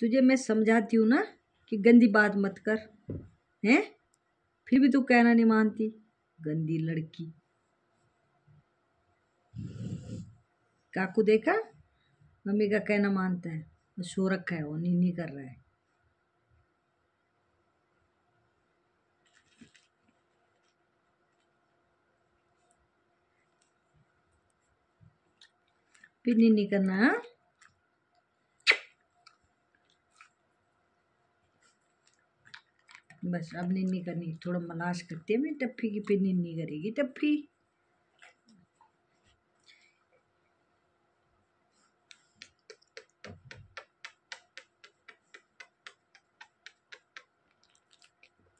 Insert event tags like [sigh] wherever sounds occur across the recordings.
तुझे मैं समझाती हूँ ना कि गंदी बात मत कर, हैं? फिर भी तू कहना नहीं मानती। गंदी लड़की। काकू देखा? मम्मी का कहना मानता है। वो सो रखा है, वो नीनी कर रहा है। फिर नीनी करना हाँ? बस अब निन्नी करनी थोड़ा मलाश करती है मैं टप्पी की फिर निन्नी करेगी टप्पी।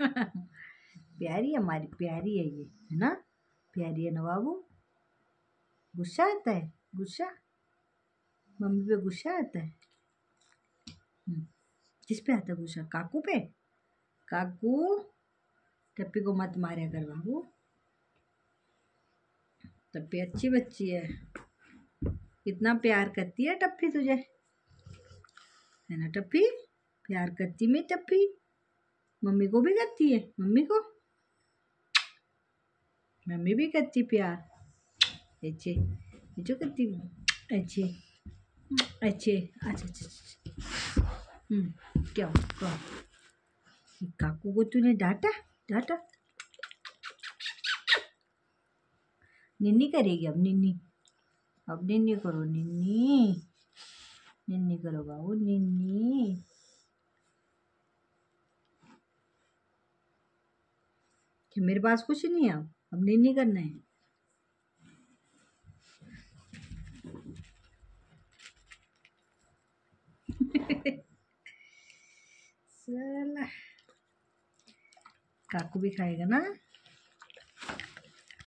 प्यारी हमारी प्यारी है ये है ना? प्यारी है ना बाबू गुस्सा आता है गुस्सा? मम्मी पे गुस्सा आता है? हम्म, किस पे आता है गुस्सा? काकू पे? काकू टप्पी को मत मारे कर बाबू टप्पी अच्छी बच्ची है। कितना प्यार करती है टप्पी तुझे। है ना टप्पी? प्यार करती मैं टप्पी। मम्मी को भी करती है। मम्मी को? मम्मी भी करती प्यार। अच्छे। जो करती अच्छे। अच्छे। अच्छा अच्छा अच्छा हम्म क्या क्या काकू को तूने डांटा डांटा निन्नी करेगी अब निन्नी अब निन्नी करो निन्नी निन्नी करो बाबू निन्नी कि मेरे पास कुछ नहीं है? अब अब निन्नी करना है। [laughs] चला काकू भी खाएगा ना?